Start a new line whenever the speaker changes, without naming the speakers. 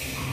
you